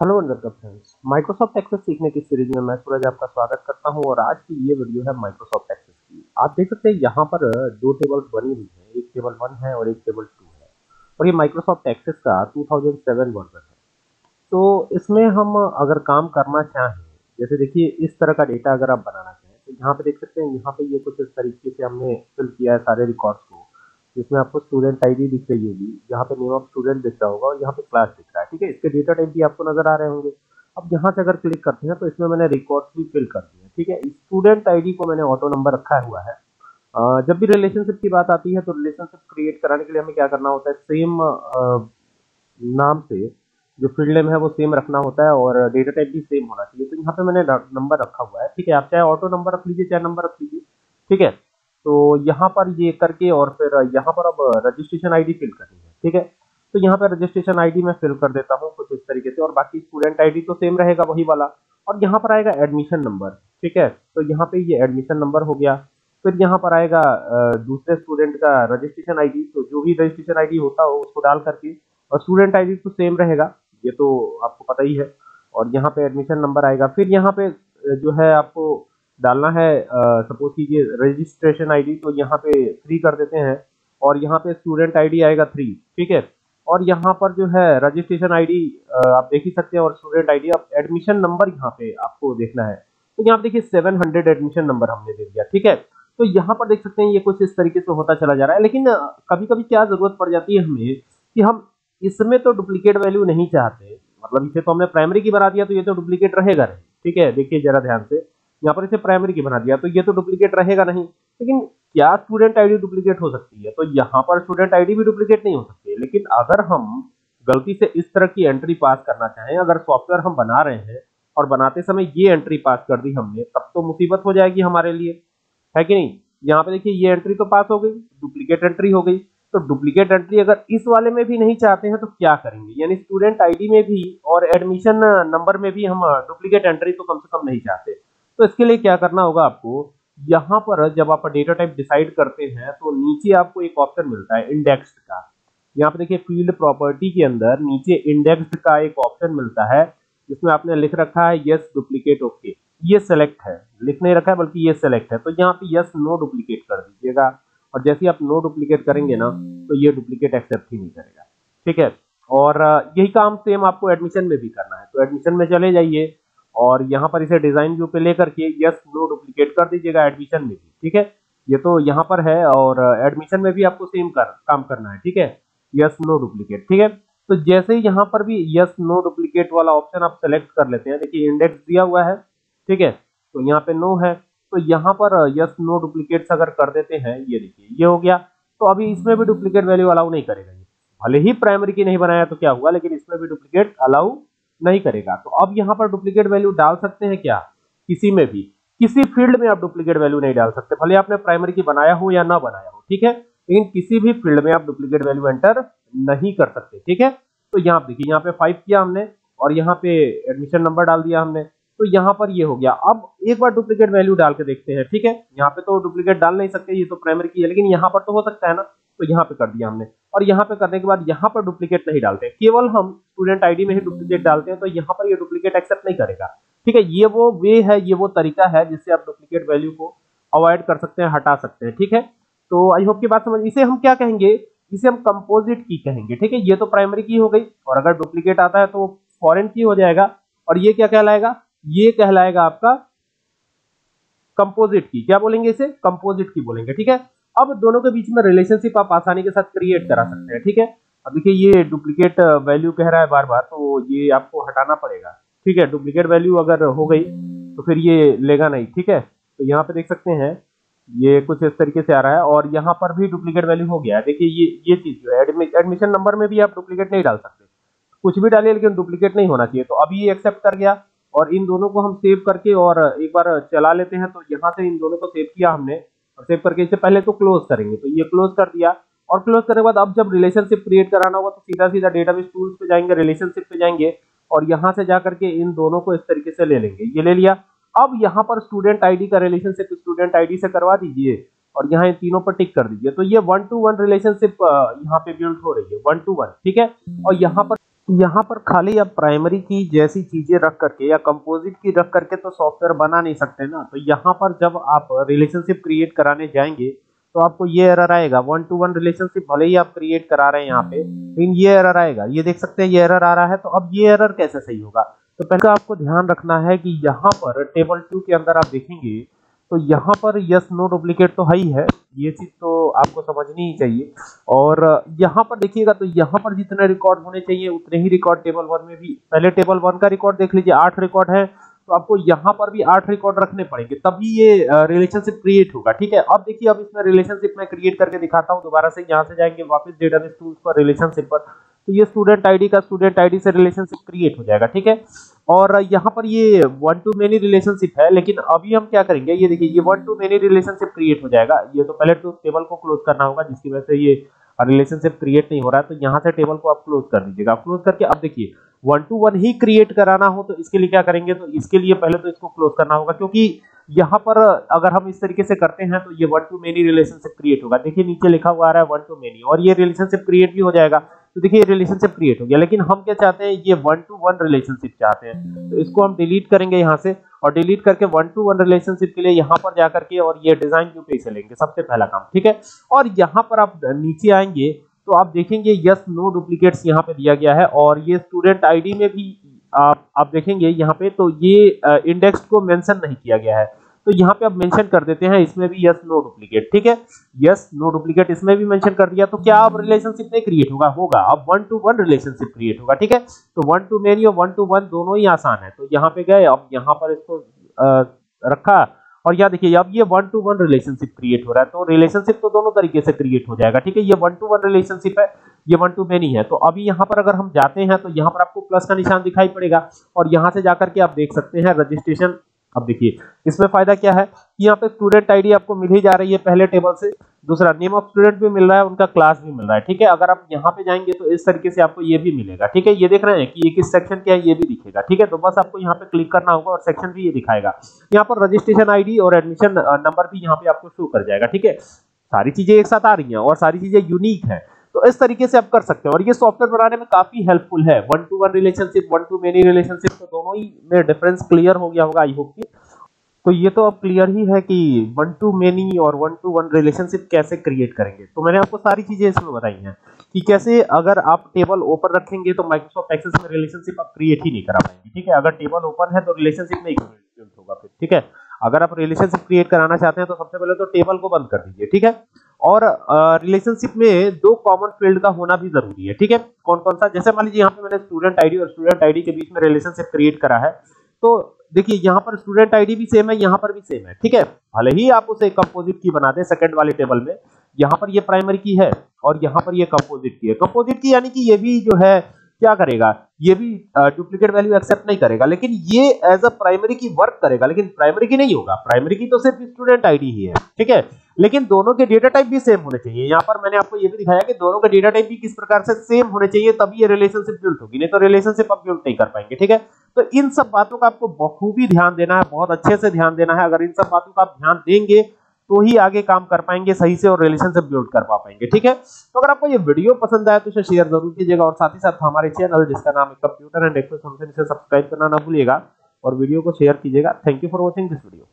Hello welcome friends. Microsoft Access सीखने की series में मैं सूरज आपका स्वागत करता हूँ और आज की ये वीडियो है माइक्रोसॉफ्ट एक्सेस की। आप देख सकते हैं यहाँ पर दो टेबल्स बनी हुई है, एक टेबल वन है और एक टेबल टू है। और ये माइक्रोसॉफ्ट एक्सेस का 2007 वर्जन है। तो इसमें हम अगर काम करना चाहें, जैसे देखिए इस तरह का डेटा अगर आप बनाना चाहें तो यहाँ पे देख सकते हैं, यहाँ पे ये कुछ इस तरीके से हमने फिल किया है सारे रिकॉर्ड्स को। जिसमें आपको स्टूडेंट आईडी दिख रही होगी यहाँ पे नेम ऑफ़ स्टूडेंट दिख रहा होगा और यहाँ पे क्लास दिख रहा है, ठीक है? इसके डेटा टाइप भी आपको नज़र आ रहे होंगे। अब यहाँ से अगर क्लिक करते हैं तो इसमें मैंने रिकॉर्ड्स भी फिल कर दिए ठीक है? स्टूडेंट आईडी को मैंने ऑटो नंबर रखा हुआ है। जब भी रिलेशनशिप की बात आती है तो रिलेशनशिप क्रिएट कराने के लिए हमें क्या करना होता है? सेम नाम से जो फ़ील्ड नेम है, वो सेम रखना होता है और डेटा टाइप भी सेम होना चाहिए। तो यहाँ पे मैंने नंबर रखा हुआ है, ठीक है? आप चाहे ऑटो नंबर रख लीजिए, चाहे नंबर रख लीजिए, ठीक है? तो यहाँ पर ये करके और फिर यहाँ पर अब रजिस्ट्रेशन आईडी फिल करनी है, ठीक है? तो यहाँ पर रजिस्ट्रेशन आईडी मैं फिल कर देता हूँ कुछ इस तरीके से और बाकी स्टूडेंट आईडी तो सेम रहेगा वही वाला। और यहाँ पर आएगा एडमिशन नंबर ठीक है? तो यहाँ पे ये एडमिशन नंबर हो गया। फिर यहाँ पर आएगा दूसरे स्टूडेंट का रजिस्ट्रेशन आईडी तो जो भी रजिस्ट्रेशन आईडी होता हो उसको डाल करके और स्टूडेंट आईडी तो सेम रहेगा, ये तो आपको पता ही है। और यहाँ पे एडमिशन नंबर आएगा। फिर यहाँ पे जो है आपको डालना है सपोज़ कीजिए रजिस्ट्रेशन आईडी तो यहाँ पे थ्री कर देते हैं और यहाँ पे स्टूडेंट आईडी आएगा थ्री ठीक है? और यहाँ पर जो है रजिस्ट्रेशन आईडी आप देख ही सकते हैं और स्टूडेंट आईडी आप एडमिशन नंबर यहाँ पे आपको देखना है। तो यहाँ देखिए 700 एडमिशन नंबर हमने दे दिया, ठीक है? तो यहाँ पर देख सकते हैं ये कुछ इस तरीके से होता चला जा रहा है, लेकिन कभी कभी क्या ज़रूरत पड़ जाती है हमें कि हम इसमें तो डुप्लीकेट वैल्यू नहीं चाहते मतलब इसे तो हमने प्राइमरी की बना दिया तो ये तो डुप्लीकेट रहेगा ठीक है? देखिए जरा ध्यान से। यहाँ पर इसे प्राइमरी की बना दिया तो ये तो डुप्लीकेट रहेगा नहीं। लेकिन क्या स्टूडेंट आईडी डुप्लीकेट हो सकती है? तो यहाँ पर स्टूडेंट आईडी भी डुप्लीकेट नहीं हो सकती है। लेकिन अगर हम गलती से इस तरह की एंट्री पास करना चाहें, अगर सॉफ्टवेयर हम बना रहे हैं और बनाते समय ये एंट्री पास कर दी हमने, तब तो मुसीबत हो जाएगी हमारे लिए। है कि नहीं? यहाँ पे देखिए, ये एंट्री तो पास हो गई डुप्लीकेट एंट्री हो गई। तो डुप्लीकेट एंट्री अगर इस वाले में भी नहीं चाहते हैं तो क्या करेंगे? यानी स्टूडेंट आईडी में भी और एडमिशन नंबर में भी हम डुप्लीकेट एंट्री तो कम से कम नहीं चाहते। तो इसके लिए क्या करना होगा आपको, यहाँ पर जब आप डेटा टाइप डिसाइड करते हैं तो नीचे आपको एक ऑप्शन मिलता है इंडेक्स्ड का। यहाँ पे देखिए फ़ील्ड प्रॉपर्टी के अंदर नीचे इंडेक्स्ड का एक ऑप्शन मिलता है, जिसमें आपने लिख रखा है यस डुप्लीकेट ओके ये सेलेक्ट है। लिख नहीं रखा है, बल्कि ये सेलेक्ट है। तो यहाँ पे यस नो डुप्लीकेट कर दीजिएगा। और जैसे ही आप नो डुप्लीकेट करेंगे ना तो ये डुप्लीकेट एक्सेप्ट ही नहीं करेगा। ठीक है? और यही काम सेम आपको एडमिशन में भी करना है। तो एडमिशन में चले जाइए। और यहाँ पर इसे डिज़ाइन व्यू पे लेकर के यस नो डुप्लीकेट कर दीजिएगा एडमिशन में भी, ठीक है? ये तो यहाँ पर है और एडमिशन में भी आपको सेम कर, काम करना है, ठीक है? यस नो डुप्लीकेट ठीक है? तो जैसे ही यहाँ पर भी यस नो डुप्लीकेट वाला ऑप्शन आप सेलेक्ट कर लेते हैं, देखिए इंडेक्स दिया हुआ है, ठीक है? तो यहाँ पे नो है तो यहाँ पर यस नो डुप्लीकेट अगर कर देते हैं, ये देखिए, ये हो गया। तो अभी इसमें भी डुप्लीकेट वैल्यू अलाउ नहीं करेगा ये। भले ही प्राइमरी की नहीं बनाया तो क्या हुआ, लेकिन इसमें भी डुप्लीकेट अलाउ नहीं करेगा। तो अब यहाँ पर डुप्लीकेट वैल्यू डाल सकते हैं क्या? किसी में भी। किसी फ़ील्ड में आप डुप्लीकेट वैल्यू नहीं डाल सकते, भले आपने प्राइमरी की बनाया हो या ना बनाया हो, ठीक है? लेकिन किसी भी फ़ील्ड में आप डुप्लीकेट वैल्यू एंटर नहीं कर सकते, ठीक है? तो यहाँ देखिए, यहाँ पे फाइव किया हमने और यहाँ पे एडमिशन नंबर डाल दिया हमने। तो यहाँ पर ये हो गया। अब एक बार डुप्लीकेट वैल्यू डाल के देखते हैं, ठीक है? यहाँ पे तो डुप्लीकेट डाल नहीं सकते, ये तो प्राइमरी की है, लेकिन यहाँ पर तो हो सकता है ना। तो यहाँ पे कर दिया हमने। और यहाँ पे करने के बाद यहाँ पर डुप्लीकेट नहीं डालते केवल हम स्टूडेंट आईडी में ही डुप्लीकेट डालते हैं तो यहाँ पर ये डुप्लीकेट एक्सेप्ट नहीं करेगा। ठीक है, ये वो वे है, ये वो तरीका है जिससे आप डुप्लीकेट वैल्यू को अवॉइड कर सकते हैं, हटा सकते हैं। ठीक है? तो आई होप की बात समझ इसे हम क्या कहेंगे? इसे हम कंपोजिट की कहेंगे। ठीक है, ये तो प्राइमरी की हो गई, और अगर डुप्लीकेट आता है तो फॉरेन की हो जाएगा। और ये क्या कहलाएगा? ये कहलाएगा आपका कंपोजिट की क्या बोलेंगे इसे? कंपोजिट की बोलेंगे। ठीक है? अब दोनों के बीच में रिलेशनशिप आप आसानी के साथ क्रिएट करा सकते हैं, ठीक है? अब देखिए, ये डुप्लीकेट वैल्यू कह रहा है बार बार तो ये आपको हटाना पड़ेगा, ठीक है? डुप्लीकेट वैल्यू अगर हो गई तो फिर ये लेगा नहीं, ठीक है? तो यहाँ पे देख सकते हैं, ये कुछ इस तरीके से आ रहा है, और यहाँ पर भी डुप्लीकेट वैल्यू हो गया है। देखिए, ये ये चीज़ जो है एडमिशन नंबर में भी आप डुप्लीकेट नहीं डाल सकते। कुछ भी डालिए, लेकिन डुप्लीकेट नहीं होना चाहिए। तो अभी ये एक्सेप्ट कर गया, और इन दोनों को हम सेव करके और एक बार चला लेते हैं। तो यहाँ से इन दोनों को सेव किया हमने और सेव करके इसे पहले तो क्लोज करेंगे। तो ये क्लोज कर दिया और क्लोज करने के बाद अब जब रिलेशनशिप क्रिएट कराना होगा तो सीधा सीधा डेटाबेस टूल्स पे जाएँगे रिलेशनशिप पे जाएँगे और यहाँ से जाकर के इन दोनों को इस तरीके से ले लेंगे। ये ले लिया। अब यहाँ पर स्टूडेंट आईडी का रिलेशनशिप स्टूडेंट आईडी से करवा दीजिए और यहाँ इन तीनों पर टिक कर दीजिए। तो ये वन टू वन रिलेशनशिप यहाँ पे बिल्ड हो रही है। वन टू वन ठीक है? और यहाँ पर यहाँ पर खाली आप प्राइमरी की जैसी चीज़ें रख करके या कंपोजिट की रख करके तो सॉफ्टवेयर बना नहीं सकते ना। तो यहाँ पर जब आप रिलेशनशिप क्रिएट कराने जाएँगे तो आपको ये एरर आएगा। वन टू वन रिलेशनशिप भले ही आप क्रिएट करा रहे हैं यहाँ पे, लेकिन ये एरर आएगा। ये देख सकते हैं, ये एरर आ रहा है तो अब ये एरर कैसे सही होगा? तो पहले आपको ध्यान रखना है कि यहाँ पर टेबल टू के अंदर आप देखेंगे तो यहाँ पर यस नो डुप्लीकेट तो है ही है। ये चीज़ तो आपको समझनी ही चाहिए। और यहाँ पर देखिएगा तो यहाँ पर जितने रिकॉर्ड होने चाहिए, उतने ही रिकॉर्ड टेबल वन में भी। पहले टेबल वन का रिकॉर्ड देख लीजिए, आठ रिकॉर्ड है। तो आपको यहाँ पर भी आठ रिकॉर्ड रखने पड़ेंगे। तभी ये रिलेशनशिप क्रिएट होगा, ठीक है? अब देखिए, अब इसमें रिलेशनशिप में क्रिएट करके दिखाता हूँ। दोबारा से यहाँ से जाएँगे वापस डेटाबेस टूल्स पर रिलेशनशिप पर। तो ये स्टूडेंट आईडी का स्टूडेंट आईडी से रिलेशनशिप क्रिएट हो जाएगा, ठीक है? और यहाँ पर ये वन टू मेनी रिलेशनशिप है, लेकिन अभी हम क्या करेंगे? ये देखिए, ये one to many relationship create हो जाएगा। ये तो पहले तो टेबल को क्लोज करना होगा, जिसकी वजह से ये रिलेशनशिप क्रिएट नहीं हो रहा है तो यहाँ से टेबल को आप क्लोज कर दीजिएगा। क्लोज करके, अब देखिए वन टू वन ही क्रिएट कराना हो तो इसके लिए क्या करेंगे? तो इसके लिए पहले तो इसको क्लोज करना होगा, क्योंकि यहाँ पर अगर हम इस तरीके से करते हैं तो ये one to many relationship create होगा। देखिए, नीचे लिखा हुआ आ रहा है वन टू मेनी और ये रिलेशनशिप क्रिएट भी हो जाएगा। तो देखिए रिलेशनशिप क्रिएट हो गया। लेकिन हम क्या चाहते हैं, ये वन टू वन रिलेशनशिप चाहते हैं। तो इसको हम डिलीट करेंगे यहाँ से और डिलीट करके वन टू वन रिलेशनशिप के लिए यहाँ पर जाकर के और ये डिज़ाइन व्यू पे लेंगे सबसे पहला काम, ठीक है? और यहाँ पर आप नीचे आएँगे तो आप देखेंगे यस नो डुप्लीकेट्स यहाँ पे दिया गया है और ये स्टूडेंट आईडी में भी आप आप देखेंगे यहाँ पे तो ये इंडेक्स को मेंशन नहीं किया गया है। तो यहाँ पे आप मेंशन कर देते हैं इसमें भी यस नो डुप्लीकेट ठीक है? यस नो डुप्लीकेट इसमें भी मेंशन कर दिया तो क्या अब रिलेशनशिप नहीं क्रिएट होगा? होगा। अब one to one relationship create होगा ठीक है? तो वन टू मेनी और वन टू वन दोनों ही आसान है। तो यहाँ पे गए अब यहाँ पर इसको आ, रखा और यहाँ देखिए अब ये one to one relationship create हो रहा है तो रिलेशनशिप तो दोनों तरीके से क्रिएट हो जाएगा ठीक है? ये वन टू वन रिलेशनशिप है ये वन टू मेनी है तो अभी यहाँ पर अगर हम जाते हैं तो यहाँ पर आपको प्लस का निशान दिखाई पड़ेगा और यहाँ से जाकर के आप देख सकते हैं रजिस्ट्रेशन अब देखिए, इसमें फ़ायदा क्या है कि यहाँ पे स्टूडेंट आईडी आपको मिल ही जा रही है पहले टेबल से। दूसरा नेम ऑफ़ स्टूडेंट भी मिल रहा है, उनका क्लास भी मिल रहा है, ठीक है? अगर आप यहाँ पे जाएँगे तो इस तरीके से आपको ये भी मिलेगा, ठीक है? ये देख रहे हैं कि ये किस सेक्शन क्या है, ये भी दिखेगा, ठीक है? तो बस आपको यहाँ पे क्लिक करना होगा और सेक्शन भी ये दिखाएगा। यहाँ पर रजिस्ट्रेशन आईडी और एडमिशन नंबर भी यहाँ पे आपको शो कर जाएगा, ठीक है? सारी चीज़ें एक साथ आ रही है और सारी चीज़ें यूनिक है। तो इस तरीके से आप कर सकते हैं। और ये सॉफ्टवेयर बनाने में काफ़ी हेल्पफुल है। One to one relationship one to many relationship तो दोनों ही में डिफरेंस क्लियर हो गया होगा आई होप की। तो ये तो अब क्लियर ही है कि वन टू मेनी और वन टू वन रिलेशनशिप कैसे क्रिएट करेंगे। तो मैंने आपको सारी चीज़ें इसमें बताई हैं कि कैसे अगर आप टेबल ओपन रखेंगे तो माइक्रोसॉफ्ट एक्सेस में रिलेशनशिप आप क्रिएट ही नहीं करा पाएँगे, ठीक है? अगर टेबल ओपन है तो रिलेशनशिप नहीं होगा फिर, ठीक है? अगर आप रिलेशनशिप क्रिएट कराना चाहते हैं तो सबसे पहले तो टेबल को बंद कर दीजिए, ठीक है? और रिलेशनशिप में दो कॉमन फ़ील्ड का होना भी ज़रूरी है, ठीक है? कौन कौन सा? जैसे मान लीजिए यहाँ पे मैंने स्टूडेंट आईडी और स्टूडेंट आईडी के बीच में रिलेशनशिप क्रिएट करा है तो देखिए यहाँ पर स्टूडेंट आईडी भी सेम है, यहाँ पर भी सेम है, ठीक है? भले ही आप उसे कंपोजिट की बना दें सेकंड वाले टेबल में, यहाँ पर ये प्राइमरी की है और यहाँ पर ये कंपोजिट की है। कंपोजिट की यानी कि ये भी जो है, क्या करेगा? ये भी डुप्लीकेट वैल्यू एक्सेप्ट नहीं करेगा, लेकिन ये as a primary key work करेगा, लेकिन प्राइमरी की नहीं होगा। प्राइमरी की तो सिर्फ़ स्टूडेंट आईडी ही है, ठीक है? लेकिन दोनों के डेटा टाइप भी सेम होने चाहिए। यहाँ पर मैंने आपको ये भी दिखाया कि दोनों के डेटा टाइप भी किस प्रकार से सेम होने चाहिए, तभी ये रिलेशनशिप बिल्ड होगी, नहीं तो रिलेशनशिप आप बिल्ड नहीं कर पाएँगे, ठीक है? तो इन सब बातों का आपको बखूबी ध्यान देना है, बहुत अच्छे से ध्यान देना है। अगर इन सब बातों का आप ध्यान देंगे तो ही आगे काम कर पाएँगे, सही से और रिलेशनशिप बिल्ड कर पा पाएँगे, ठीक है? तो अगर आपको ये वीडियो पसंद आया तो इसे शेयर ज़रूर कीजिएगा और साथ ही साथ हमारे चैनल जिसका नाम है कंप्यूटर एंड एक्सेस हमसे सब्सक्राइब करना ना भूलिएगा और वीडियो को शेयर कीजिएगा। Thank you for watching this video